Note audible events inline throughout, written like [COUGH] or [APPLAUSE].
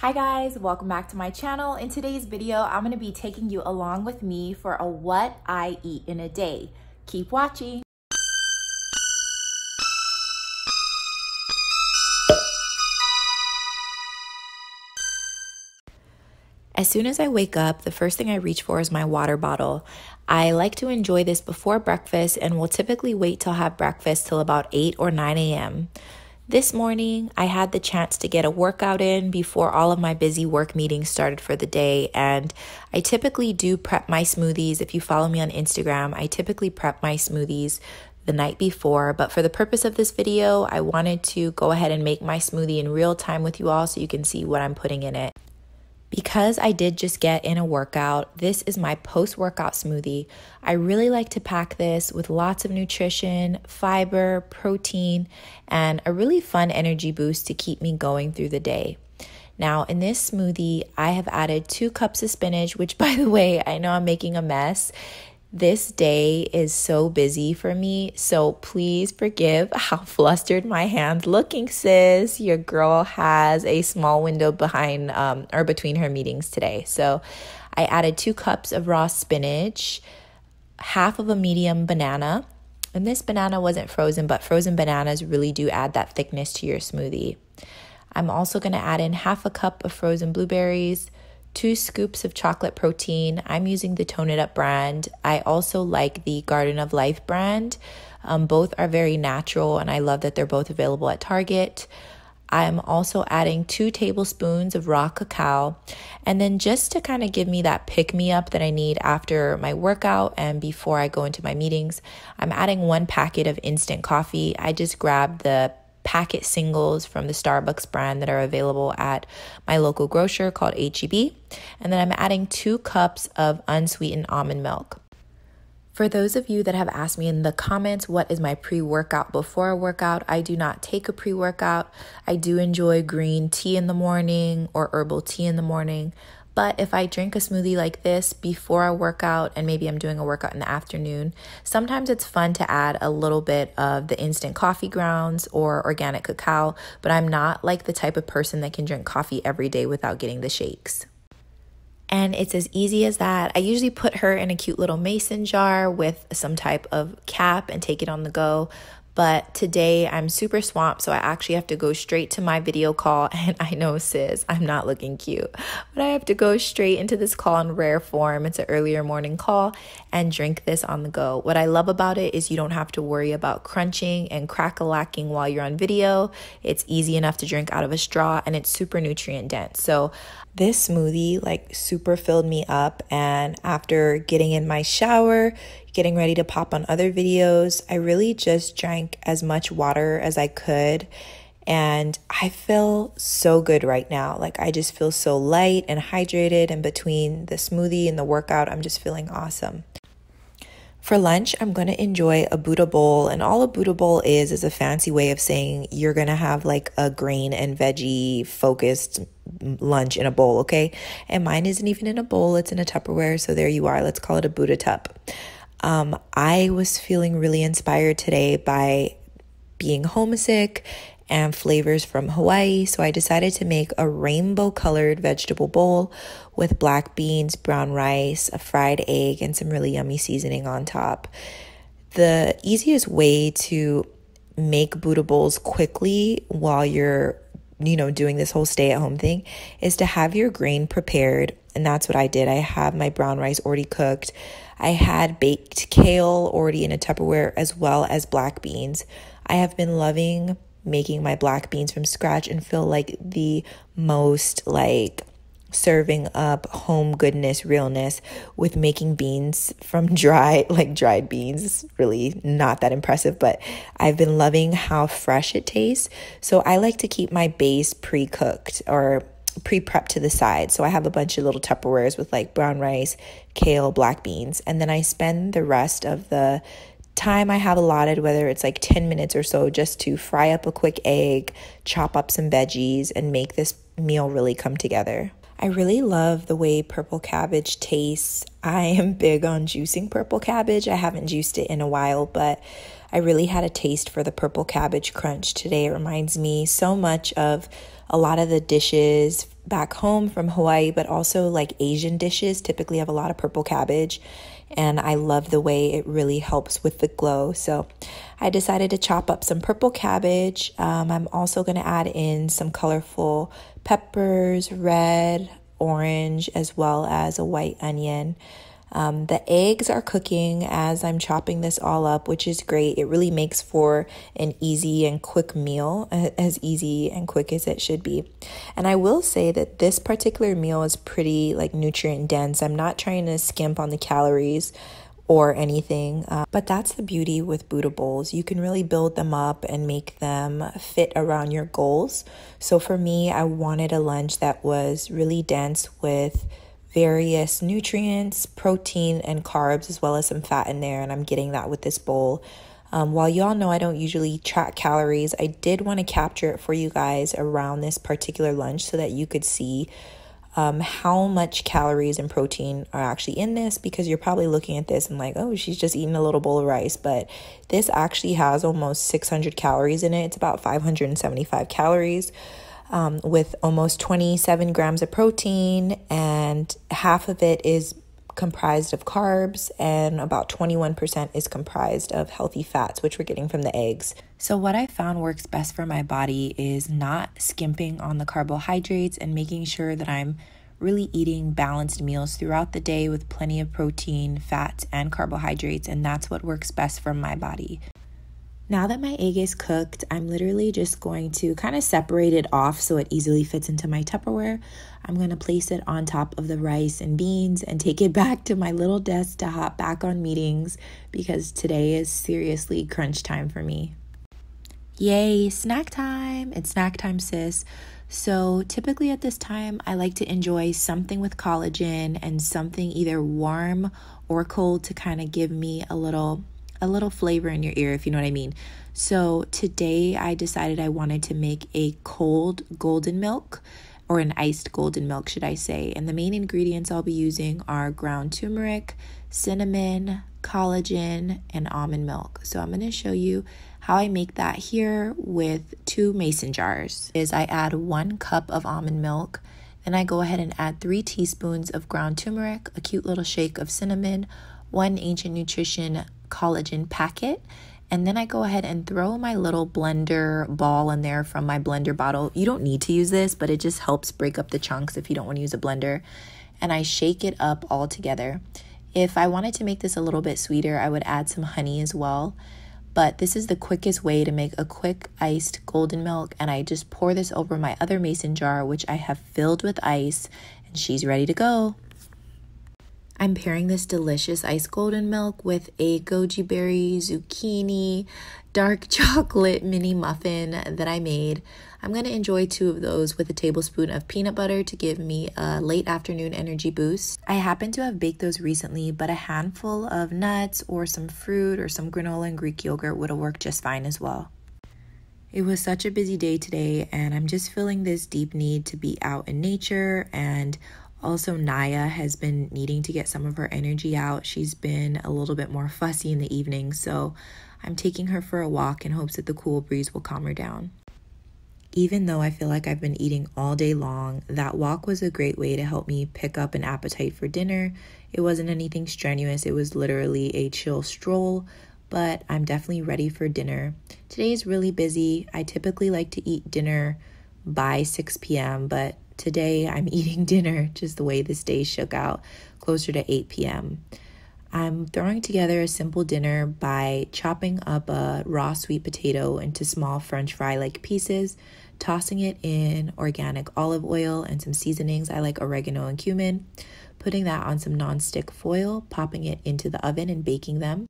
Hi guys, welcome back to my channel. In today's video, I'm gonna be taking you along with me for a what I eat in a day. Keep watching. As soon as I wake up, the first thing I reach for is my water bottle. I like to enjoy this before breakfast and will typically wait till I have breakfast till about 8 or 9 a.m. This morning, I had the chance to get a workout in before all of my busy work meetings started for the day. And I typically do prep my smoothies. If you follow me on Instagram, I typically prep my smoothies the night before. But for the purpose of this video, I wanted to go ahead and make my smoothie in real time with you all so you can see what I'm putting in it. Because I did just get in a workout, this is my post workout smoothie. I really like to pack this with lots of nutrition, fiber, protein, and a really fun energy boost to keep me going through the day. Now, in this smoothie, I have added two cups of spinach, which, [LAUGHS] by the way, I know I'm making a mess. This day is so busy for me, so please forgive how [LAUGHS] flustered my hand's looking, sis. Your girl has a small window behind um, or between her meetings today. So I added two cups of raw spinach, half of a medium banana, and this banana wasn't frozen, but frozen bananas really do add that thickness to your smoothie. I'm also going to add in half a cup of frozen blueberries two scoops of chocolate protein. I'm using the Tone It Up brand. I also like the Garden of Life brand. Um, both are very natural, and I love that they're both available at Target. I'm also adding two tablespoons of raw cacao. And then just to kind of give me that pick me up that I need after my workout and before I go into my meetings, I'm adding one packet of instant coffee. I just grabbed the packet singles from the Starbucks brand that are available at my local grocer called HEB. And then I'm adding two cups of unsweetened almond milk. For those of you that have asked me in the comments, what is my pre workout before a workout? I do not take a pre workout. I do enjoy green tea in the morning or herbal tea in the morning. But if I drink a smoothie like this before I work out, and maybe I'm doing a workout in the afternoon, sometimes it's fun to add a little bit of the instant coffee grounds or organic cacao. But I'm not like the type of person that can drink coffee every day without getting the shakes. And it's as easy as that. I usually put her in a cute little mason jar with some type of cap and take it on the go. But today I'm super swamped, so I actually have to go straight to my video call. [LAUGHS] And I know, sis, I'm not looking cute, but I have to go straight into this call in rare form. It's an earlier morning call and drink this on the go. What I love about it is you don't have to worry about crunching and crack a lacking while you're on video. It's easy enough to drink out of a straw and it's super nutrient dense. So this smoothie like super filled me up and after getting in my shower getting ready to pop on other videos i really just drank as much water as i could and i feel so good right now. Like i just feel so light and hydrated and between the smoothie and the workout i'm just feeling awesome for lunch, I'm going to enjoy a Buddha bowl. And all a Buddha bowl is, is a fancy way of saying you're going to have like a grain and veggie focused lunch in a bowl, okay? And mine isn't even in a bowl, it's in a Tupperware. So there you are. Let's call it a Buddha Tup. Um, I was feeling really inspired today by being homesick and flavors from Hawaii. So I decided to make a rainbow colored vegetable bowl with black beans, brown rice, a fried egg, and some really yummy seasoning on top. The easiest way to make Buddha bowls quickly while you're you know doing this whole stay at home thing is to have your grain prepared and that's what I did. I have my brown rice already cooked. I had baked kale already in a Tupperware as well as black beans. I have been loving making my black beans from scratch and feel like the most like serving up home goodness realness with making beans from [LAUGHS] dry like dried beans it's really not that impressive but i've been loving how fresh it tastes. So i like to keep my base pre-cooked or pre-prepped to the side. So i have a bunch of little tupperwares with like brown rice kale black beans and then i spend the rest of the time I have allotted, whether it's like 10 minutes or so, just to fry up a quick egg, chop up some veggies, and make this meal really come together. I really love the way purple cabbage tastes. I am [LAUGHS] big on juicing purple cabbage. I haven't juiced it in a while, but I really had a taste for the purple cabbage crunch today. It reminds me so much of a lot of the dishes back home from Hawaii, but also like Asian dishes typically have a lot of purple cabbage. And I love the way it really helps with the glow. So I decided to chop up some purple cabbage. Um, I'm also going to add in some colorful peppers, red, orange, as well as a white onion. Um, the eggs are cooking as I'm chopping this all up, which is great. It really makes for an easy and quick meal, as easy and quick as it should be. And I will say that this particular meal is pretty like nutrient dense. I'm not trying to skimp on the calories or anything. Uh, but that's the beauty with Buddha bowls. You can really build them up and make them fit around your goals. So for me, I wanted a lunch that was really dense with various nutrients, protein, and carbs, as well as some fat in there. And I'm getting that with this bowl. Um, while y'all know I don't usually track calories, I did want to capture it for you guys around this particular lunch so that you could see um, how much calories and protein are actually in this because you're probably looking at this and like, oh, she's just eating a little bowl of rice. But this actually has almost 600 calories in it. It's about 575 calories um, with almost 27 grams of protein, and half of it is comprised of carbs, and about 21% is comprised of healthy fats, which we're getting from the eggs. So, what I found works best for my body is not skimping on the carbohydrates and making sure that I'm really eating balanced meals throughout the day with plenty of protein, fats, and carbohydrates, and that's what works best for my body. Now that my egg is cooked, I'm literally just going to kind of separate it off so it easily fits into my Tupperware. I'm going to place it on top of the rice and beans and take it [LAUGHS] back to my little desk to hop back on meetings because today is seriously crunch time for me. Yay, snack time! It's snack time, sis. So, typically at this time, I like to enjoy something with collagen and something either warm or cold to kind of give me a little a little flavor in your ear, if you know what I mean. So today I decided I wanted to make a cold golden milk or an iced golden milk, should I say. And the main ingredients I'll be using are ground turmeric, cinnamon, collagen, and almond milk. So I'm going to show you how I make that here with two mason jars. Is I add 1 cup of almond milk, then I go ahead and add 3 teaspoons of ground turmeric, a cute little shake of cinnamon, one ancient nutrition collagen packet. And then I go ahead and throw my little blender ball in there from my blender bottle. You don't need to use this, but it just helps break up the chunks if you don't want to use a blender. And I shake it up all together. If I wanted to make this a little bit sweeter, I would add some honey as well. But this is the quickest way to make a quick iced golden milk. And I just pour this over my other mason jar, which I have filled with ice, and she's ready to go. I'm pairing this delicious ice golden milk with a goji berry, zucchini, dark [LAUGHS] chocolate mini muffin that I made. I'm going to enjoy two of those with a tablespoon of peanut butter to give me a late afternoon energy boost. I happen to have baked those recently, but a handful of nuts or some fruit or some granola and Greek yogurt would have worked just fine as well. It was such a busy day today, and I'm just feeling this deep need to be out in nature and also, Naya has been needing to get some of her energy out. She's been a little bit more fussy in the evening, so I'm taking her for a walk in hopes that the cool breeze will calm her down. Even though I feel like I've been eating all day long, that walk was a great way to help me pick up an appetite for dinner. It wasn't anything strenuous, it was literally a chill stroll, but I'm definitely ready for dinner. Today is really busy. I typically like to eat dinner by 6 p.m., but Today I'm [LAUGHS] eating dinner just the way this day shook out, closer to 8 p.m. I'm throwing together a simple dinner by chopping up a raw sweet potato into small french fry like pieces, tossing it in organic olive oil and some seasonings. I like oregano and cumin, putting that on some non-stick foil, popping it into the oven and baking them.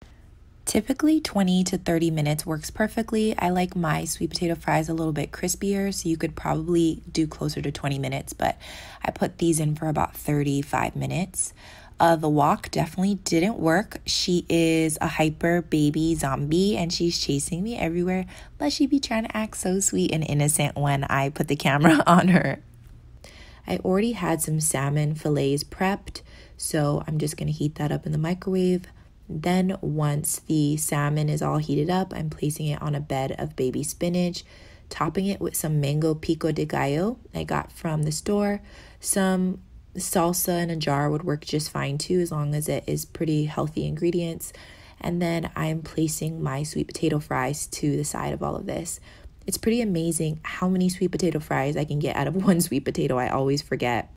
Typically 20 to 30 minutes works perfectly. I like my sweet potato fries a little bit crispier, so you could probably do closer to 20 minutes, but I put these in for about 35 minutes. Uh, the walk definitely didn't work. She is a hyper baby zombie and she's chasing me everywhere, but she'd be trying to act so sweet and innocent when I put the camera [LAUGHS] on her. I already had some salmon fillets prepped, so I'm just gonna heat that up in the microwave. Then, once the salmon is all heated up, I'm placing it on a bed of baby spinach, topping it with some mango pico de gallo I got from the store. Some salsa in a jar would work just fine too, as long as it is pretty healthy ingredients. And then I'm placing my sweet potato fries to the side of all of this. It's pretty amazing how many sweet potato fries I can get out of [LAUGHS] one sweet potato. I always forget.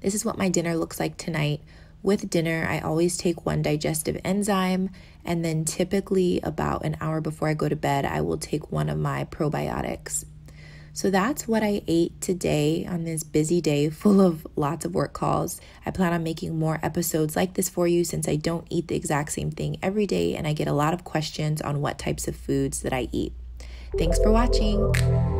This is what my dinner looks like tonight. With dinner, I always take one digestive enzyme, and then typically about an hour before I go to bed, I will take one of my probiotics. So that's what I ate today on this busy day full of lots of work calls. I plan on making more episodes like this for you since I don't eat the exact same thing every day and I get a lot of questions on what types of foods that I eat. Thanks for watching.